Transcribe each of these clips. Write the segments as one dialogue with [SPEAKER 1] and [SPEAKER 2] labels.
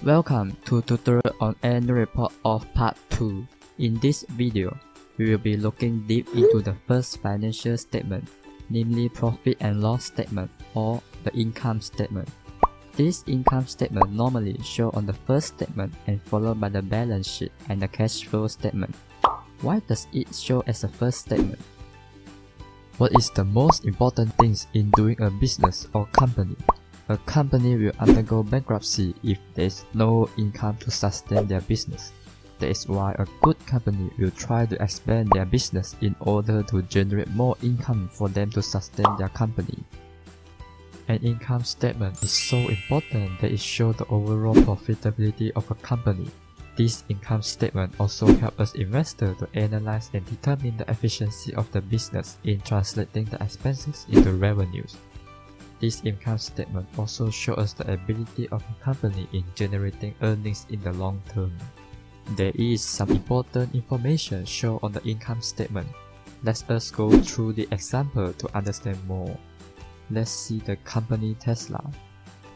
[SPEAKER 1] Welcome to tutorial on annual report of part 2. In this video, we will be looking deep into the first financial statement, namely profit and loss statement or the income statement. This income statement normally show on the first statement and followed by the balance sheet and the cash flow statement. Why does it show as a first statement? What is the most important things in doing a business or company? A company will undergo bankruptcy if there is no income to sustain their business. That is why a good company will try to expand their business in order to generate more income for them to sustain their company. An income statement is so important that it shows the overall profitability of a company. This income statement also helps us investors to analyze and determine the efficiency of the business in translating the expenses into revenues. This income statement also shows us the ability of a company in generating earnings in the long term. There is some important information shown on the income statement. Let us go through the example to understand more. Let's see the company Tesla.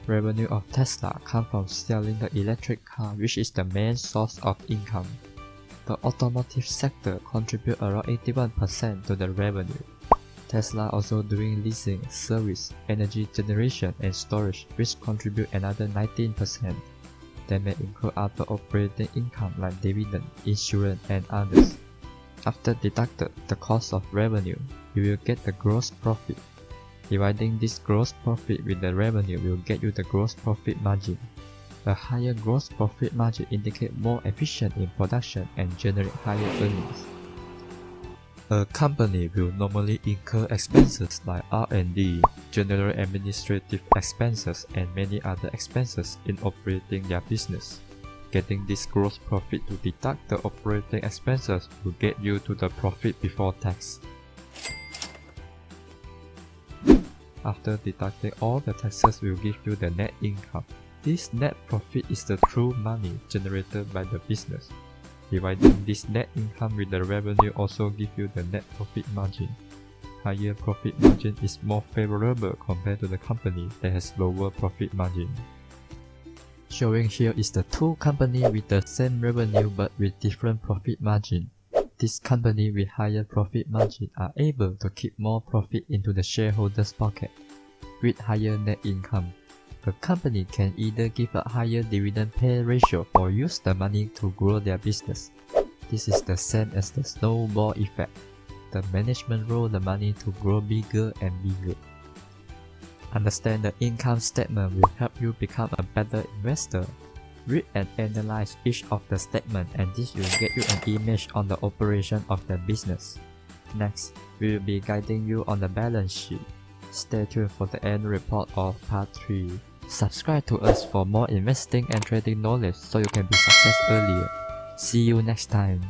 [SPEAKER 1] Revenue of Tesla comes from selling the electric car which is the main source of income. The automotive sector contributes around 81% to the revenue. Tesla also doing leasing, service, energy generation and storage which contribute another 19%. that may include other operating income like dividend, insurance and others. After deducted the cost of revenue, you will get the gross profit. Dividing this gross profit with the revenue will get you the gross profit margin. A higher gross profit margin indicate more efficient in production and generate higher earnings. A company will normally incur expenses like R&D, general administrative expenses, and many other expenses in operating their business. Getting this gross profit to deduct the operating expenses will get you to the profit before tax. After deducting all the taxes will give you the net income. This net profit is the true money generated by the business. Dividing this net income with the revenue also gives you the net profit margin. Higher profit margin is more favorable compared to the company that has lower profit margin. Showing here is the two company with the same revenue but with different profit margin. This company with higher profit margin are able to keep more profit into the shareholders' pocket. With higher net income, a company can either give a higher dividend pay ratio or use the money to grow their business. This is the same as the snowball effect. The management roll the money to grow bigger and bigger. Understand the income statement will help you become a better investor. Read and analyze each of the statement and this will get you an image on the operation of the business. Next, we will be guiding you on the balance sheet. Stay tuned for the end report of part 3. Subscribe to us for more investing and trading knowledge so you can be success earlier. See you next time.